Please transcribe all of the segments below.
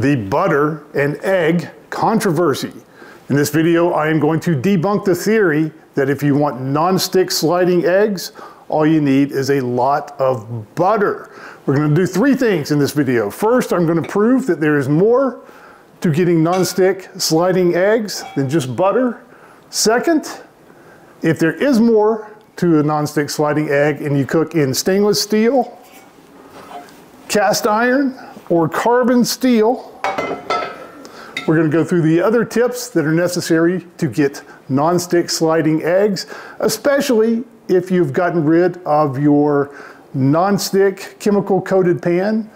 the butter and egg controversy. In this video, I am going to debunk the theory that if you want non-stick sliding eggs, all you need is a lot of butter. We're gonna do three things in this video. First, I'm gonna prove that there is more to getting non-stick sliding eggs than just butter. Second, if there is more to a non-stick sliding egg and you cook in stainless steel, cast iron, or carbon steel, we're gonna go through the other tips that are necessary to get non-stick sliding eggs, especially if you've gotten rid of your non-stick chemical coated pan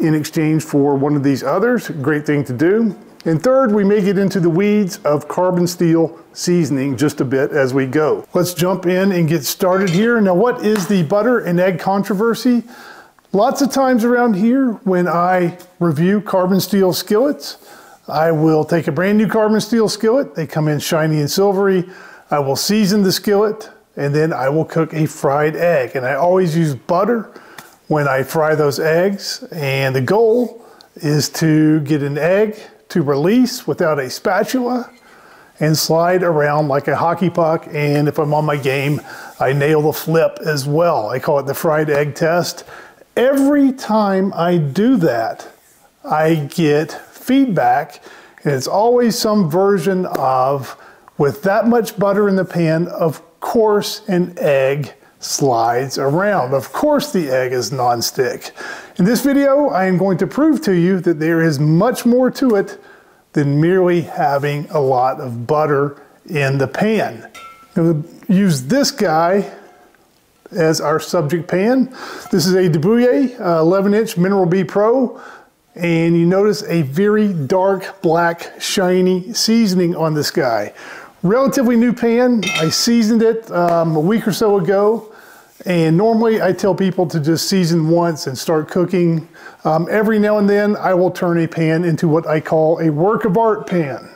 in exchange for one of these others, great thing to do. And third, we may get into the weeds of carbon steel seasoning just a bit as we go. Let's jump in and get started here. Now, what is the butter and egg controversy? Lots of times around here when I review carbon steel skillets, I will take a brand new carbon steel skillet. They come in shiny and silvery. I will season the skillet and then I will cook a fried egg. And I always use butter when I fry those eggs. And the goal is to get an egg to release without a spatula and slide around like a hockey puck. And if I'm on my game, I nail the flip as well. I call it the fried egg test. Every time I do that, I get feedback. And it's always some version of, with that much butter in the pan, of course an egg slides around. Of course the egg is non-stick. In this video, I am going to prove to you that there is much more to it than merely having a lot of butter in the pan. I'm to use this guy as our subject pan. This is a De Buyer 11 inch Mineral B Pro and you notice a very dark black shiny seasoning on this guy. Relatively new pan. I seasoned it um, a week or so ago. And normally I tell people to just season once and start cooking. Um, every now and then I will turn a pan into what I call a work of art pan.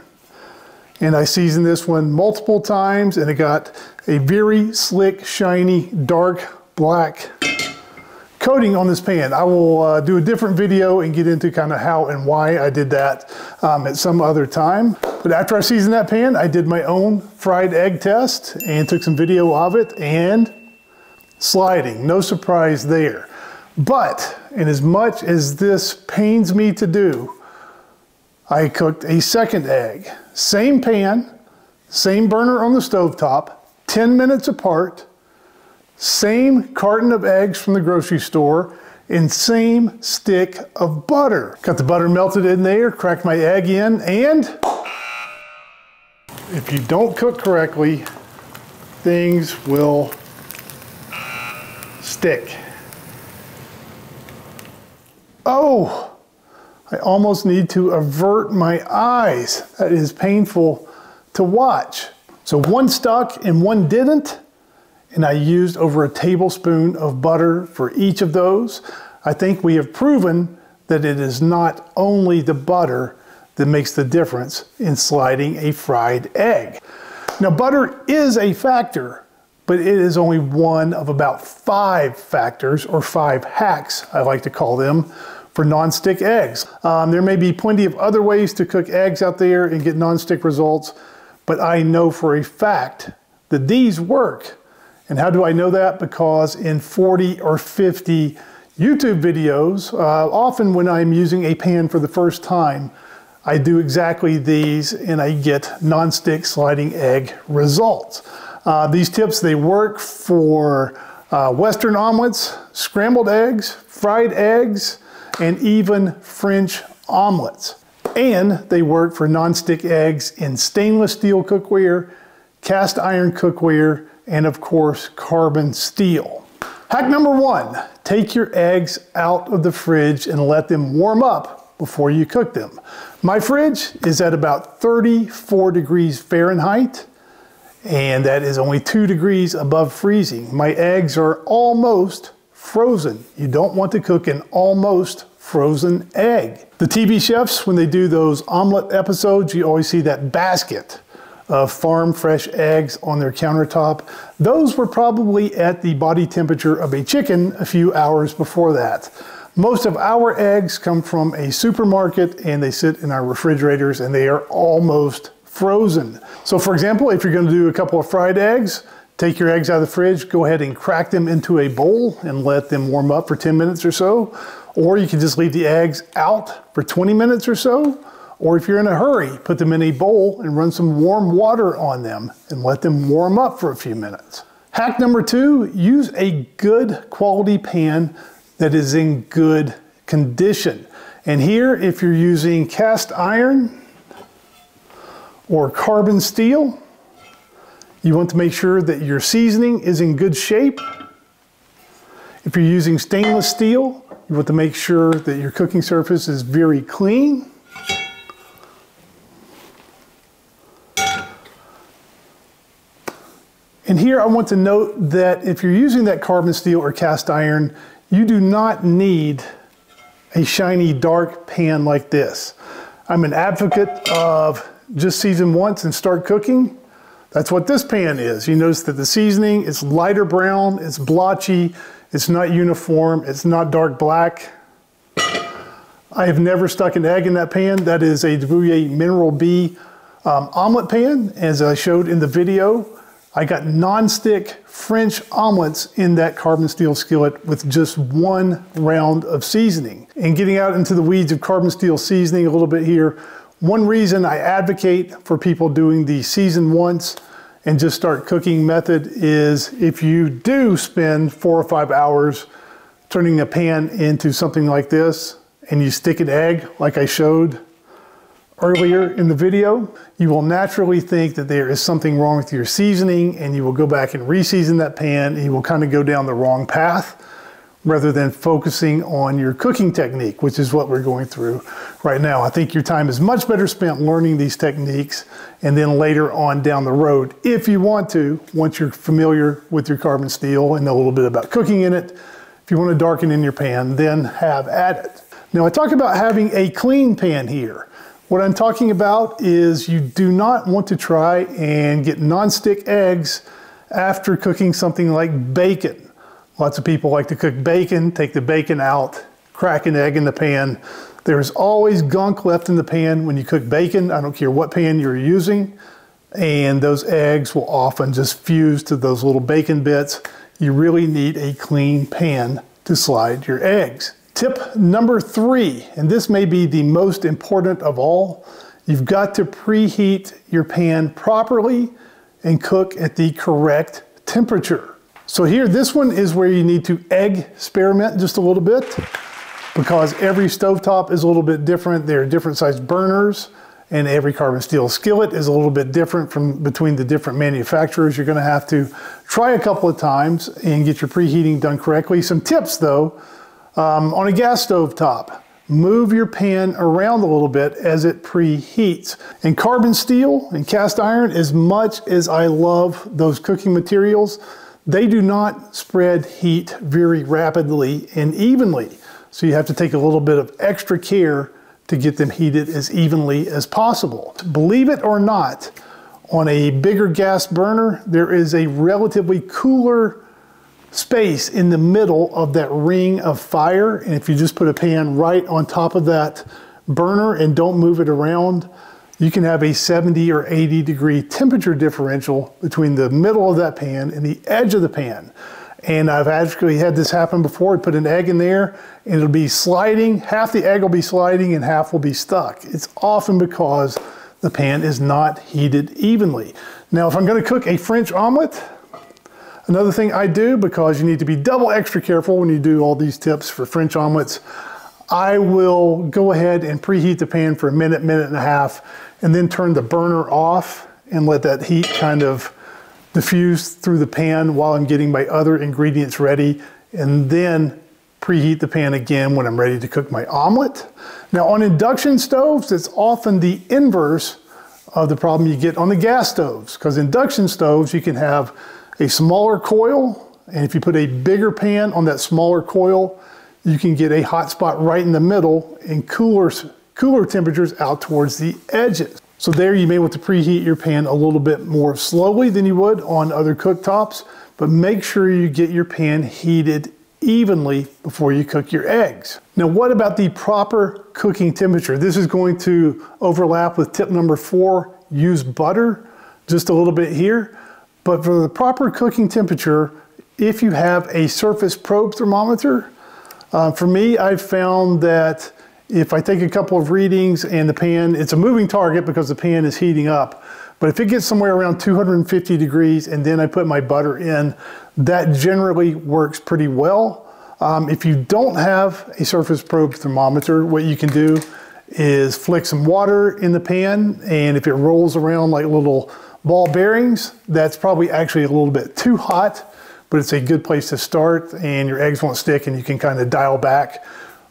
And I seasoned this one multiple times and it got a very slick, shiny, dark black coating on this pan. I will uh, do a different video and get into kind of how and why I did that um, at some other time. But after I seasoned that pan, I did my own fried egg test and took some video of it and sliding, no surprise there. But in as much as this pains me to do, I cooked a second egg. Same pan, same burner on the stove top, 10 minutes apart, same carton of eggs from the grocery store, and same stick of butter. Got the butter melted in there, cracked my egg in, and if you don't cook correctly, things will stick. Oh, I almost need to avert my eyes. That is painful to watch. So one stuck and one didn't and I used over a tablespoon of butter for each of those. I think we have proven that it is not only the butter that makes the difference in sliding a fried egg. Now butter is a factor, but it is only one of about five factors or five hacks, I like to call them, for non-stick eggs. Um, there may be plenty of other ways to cook eggs out there and get non-stick results, but I know for a fact that these work. And how do I know that? Because in 40 or 50 YouTube videos, uh, often when I'm using a pan for the first time, I do exactly these and I get non-stick sliding egg results. Uh, these tips, they work for uh, Western omelets, scrambled eggs, fried eggs, and even French omelets. And they work for non-stick eggs in stainless steel cookware, cast iron cookware, and of course carbon steel. Hack number one, take your eggs out of the fridge and let them warm up before you cook them. My fridge is at about 34 degrees Fahrenheit and that is only two degrees above freezing. My eggs are almost frozen. You don't want to cook an almost frozen egg. The TV chefs, when they do those omelet episodes, you always see that basket of farm fresh eggs on their countertop. Those were probably at the body temperature of a chicken a few hours before that. Most of our eggs come from a supermarket and they sit in our refrigerators and they are almost frozen. So for example, if you're gonna do a couple of fried eggs, take your eggs out of the fridge, go ahead and crack them into a bowl and let them warm up for 10 minutes or so. Or you can just leave the eggs out for 20 minutes or so. Or if you're in a hurry, put them in a bowl and run some warm water on them and let them warm up for a few minutes. Hack number two, use a good quality pan that is in good condition. And here, if you're using cast iron or carbon steel, you want to make sure that your seasoning is in good shape. If you're using stainless steel, you want to make sure that your cooking surface is very clean. And here I want to note that if you're using that carbon steel or cast iron, you do not need a shiny dark pan like this. I'm an advocate of just season once and start cooking. That's what this pan is. You notice that the seasoning is lighter brown, it's blotchy, it's not uniform, it's not dark black. I have never stuck an egg in that pan. That is a De Buyer Mineral B um, omelet pan, as I showed in the video. I got non-stick French omelets in that carbon steel skillet with just one round of seasoning. And getting out into the weeds of carbon steel seasoning a little bit here, one reason I advocate for people doing the season once and just start cooking method is if you do spend four or five hours turning a pan into something like this and you stick an egg like I showed, earlier in the video, you will naturally think that there is something wrong with your seasoning and you will go back and reseason that pan and you will kind of go down the wrong path rather than focusing on your cooking technique, which is what we're going through right now. I think your time is much better spent learning these techniques and then later on down the road, if you want to, once you're familiar with your carbon steel and know a little bit about cooking in it, if you want to darken in your pan, then have at it. Now I talk about having a clean pan here. What I'm talking about is you do not want to try and get non-stick eggs after cooking something like bacon. Lots of people like to cook bacon, take the bacon out, crack an egg in the pan. There's always gunk left in the pan when you cook bacon. I don't care what pan you're using. And those eggs will often just fuse to those little bacon bits. You really need a clean pan to slide your eggs. Tip number three, and this may be the most important of all, you've got to preheat your pan properly and cook at the correct temperature. So here, this one is where you need to egg experiment just a little bit because every stovetop is a little bit different. There are different sized burners and every carbon steel skillet is a little bit different from between the different manufacturers. You're gonna have to try a couple of times and get your preheating done correctly. Some tips though, um, on a gas stove top, move your pan around a little bit as it preheats. And carbon steel and cast iron, as much as I love those cooking materials, they do not spread heat very rapidly and evenly. So you have to take a little bit of extra care to get them heated as evenly as possible. Believe it or not, on a bigger gas burner, there is a relatively cooler space in the middle of that ring of fire. And if you just put a pan right on top of that burner and don't move it around, you can have a 70 or 80 degree temperature differential between the middle of that pan and the edge of the pan. And I've actually had this happen before. I put an egg in there and it'll be sliding. Half the egg will be sliding and half will be stuck. It's often because the pan is not heated evenly. Now, if I'm gonna cook a French omelet, Another thing I do, because you need to be double extra careful when you do all these tips for French omelets, I will go ahead and preheat the pan for a minute, minute and a half, and then turn the burner off and let that heat kind of diffuse through the pan while I'm getting my other ingredients ready, and then preheat the pan again when I'm ready to cook my omelet. Now on induction stoves, it's often the inverse of the problem you get on the gas stoves, because induction stoves, you can have a smaller coil, and if you put a bigger pan on that smaller coil, you can get a hot spot right in the middle and cooler, cooler temperatures out towards the edges. So there you may want to preheat your pan a little bit more slowly than you would on other cooktops, but make sure you get your pan heated evenly before you cook your eggs. Now, what about the proper cooking temperature? This is going to overlap with tip number four, use butter just a little bit here. But for the proper cooking temperature, if you have a surface probe thermometer, uh, for me, I've found that if I take a couple of readings and the pan, it's a moving target because the pan is heating up. But if it gets somewhere around 250 degrees and then I put my butter in, that generally works pretty well. Um, if you don't have a surface probe thermometer, what you can do is flick some water in the pan and if it rolls around like little ball bearings, that's probably actually a little bit too hot, but it's a good place to start and your eggs won't stick and you can kind of dial back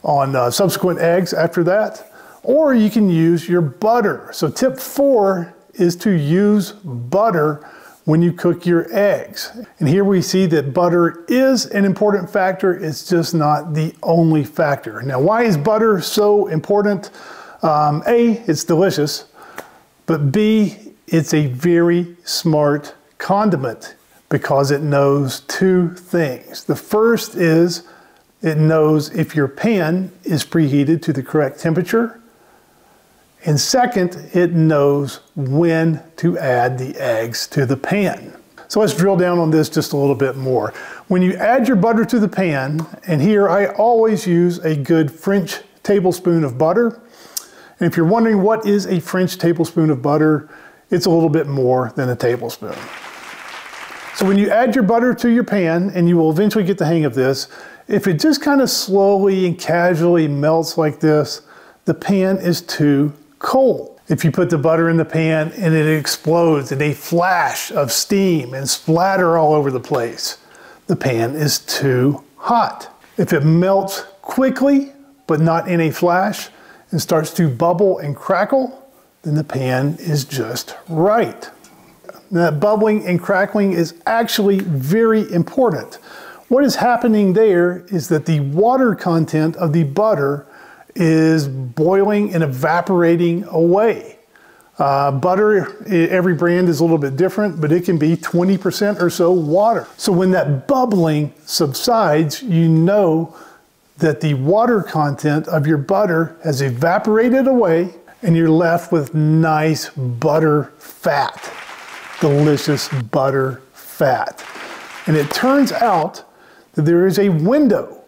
on uh, subsequent eggs after that. Or you can use your butter. So tip four is to use butter when you cook your eggs. And here we see that butter is an important factor, it's just not the only factor. Now, why is butter so important? Um, a, it's delicious, but B, it's a very smart condiment because it knows two things. The first is it knows if your pan is preheated to the correct temperature. And second, it knows when to add the eggs to the pan. So let's drill down on this just a little bit more. When you add your butter to the pan, and here I always use a good French tablespoon of butter. And if you're wondering what is a French tablespoon of butter, it's a little bit more than a tablespoon. So when you add your butter to your pan, and you will eventually get the hang of this, if it just kind of slowly and casually melts like this, the pan is too cold. If you put the butter in the pan and it explodes in a flash of steam and splatter all over the place, the pan is too hot. If it melts quickly, but not in a flash, and starts to bubble and crackle, then the pan is just right. That bubbling and crackling is actually very important. What is happening there is that the water content of the butter is boiling and evaporating away. Uh, butter, every brand is a little bit different, but it can be 20% or so water. So when that bubbling subsides, you know that the water content of your butter has evaporated away and you're left with nice butter fat, delicious butter fat. And it turns out that there is a window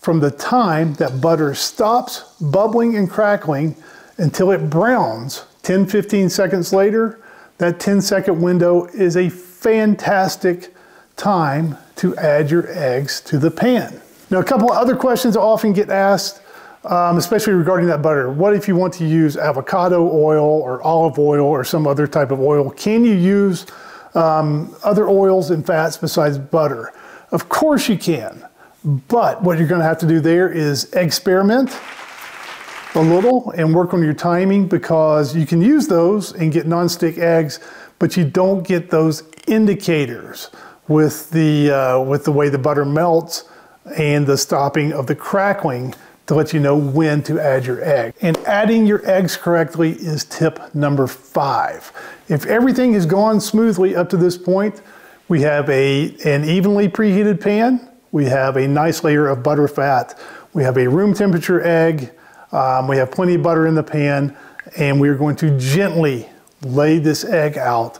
from the time that butter stops bubbling and crackling until it browns 10 15 seconds later. That 10 second window is a fantastic time to add your eggs to the pan. Now, a couple of other questions often get asked, um, especially regarding that butter. What if you want to use avocado oil or olive oil or some other type of oil? Can you use um, other oils and fats besides butter? Of course you can, but what you're gonna have to do there is experiment a little and work on your timing because you can use those and get nonstick eggs, but you don't get those indicators with the, uh, with the way the butter melts and the stopping of the crackling to let you know when to add your egg. And adding your eggs correctly is tip number five. If everything has gone smoothly up to this point, we have a, an evenly preheated pan. We have a nice layer of butter fat. We have a room temperature egg. Um, we have plenty of butter in the pan. And we're going to gently lay this egg out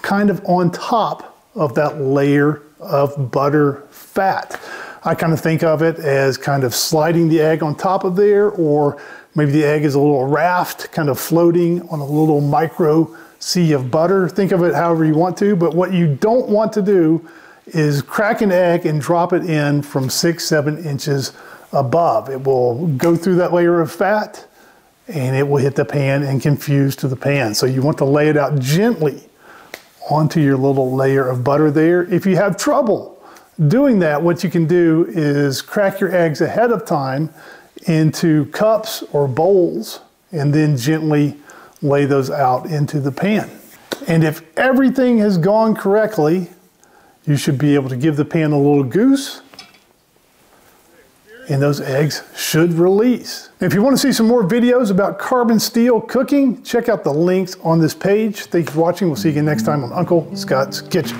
kind of on top of that layer of butter fat. I kind of think of it as kind of sliding the egg on top of there, or maybe the egg is a little raft kind of floating on a little micro sea of butter. Think of it however you want to, but what you don't want to do is crack an egg and drop it in from six, seven inches above. It will go through that layer of fat and it will hit the pan and confuse to the pan. So you want to lay it out gently onto your little layer of butter there. If you have trouble doing that, what you can do is crack your eggs ahead of time into cups or bowls and then gently lay those out into the pan. And if everything has gone correctly, you should be able to give the pan a little goose and those eggs should release. If you want to see some more videos about carbon steel cooking, check out the links on this page. Thank you for watching. We'll see you again next time on Uncle Scott's Kitchen.